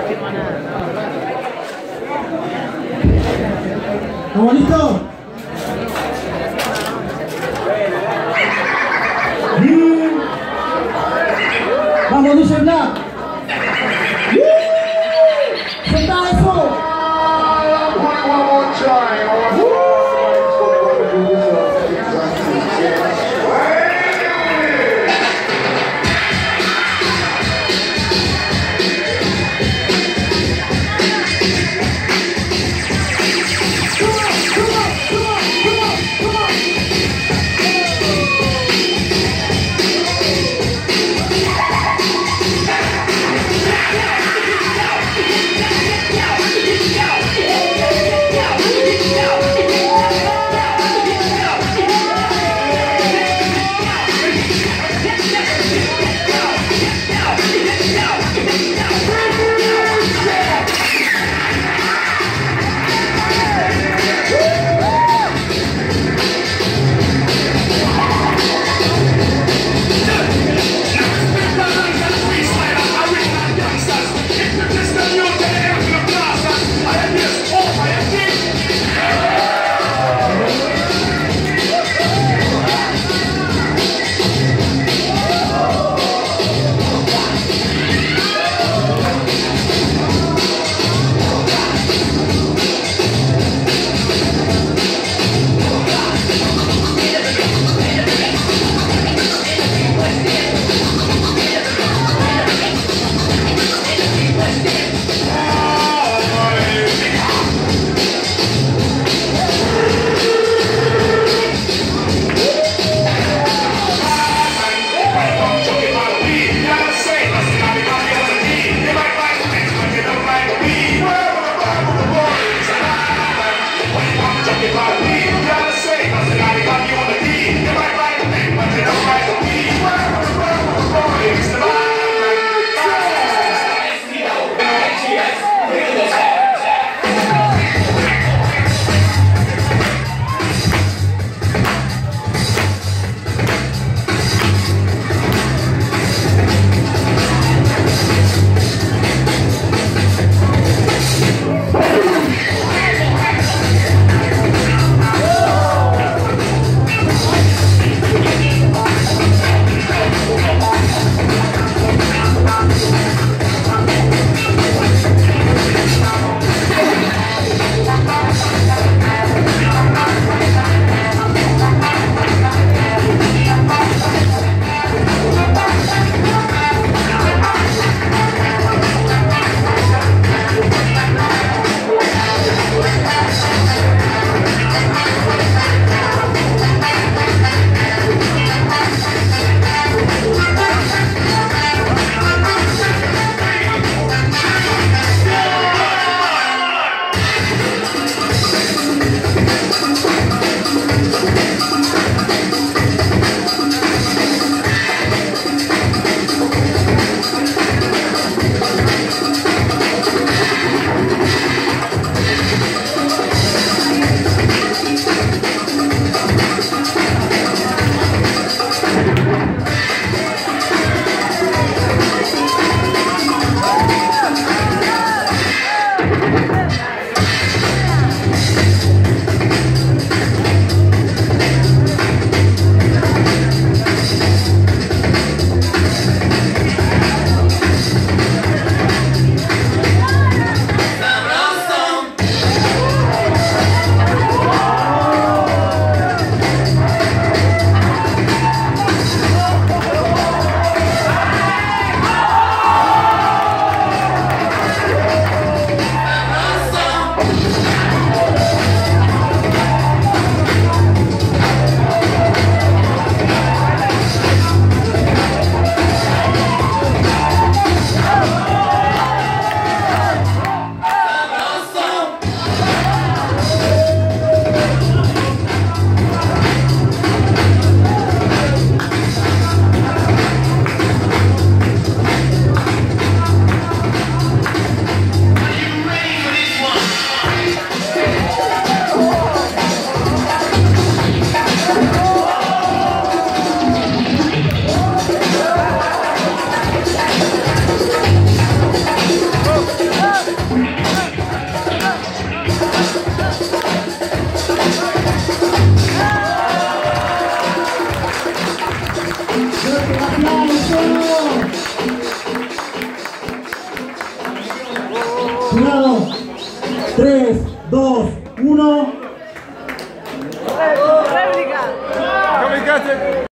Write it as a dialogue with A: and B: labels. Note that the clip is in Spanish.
A: firmar nada.
B: Y... Vamos, Black. Cuidado. 3, 2, 1.
A: Réplica.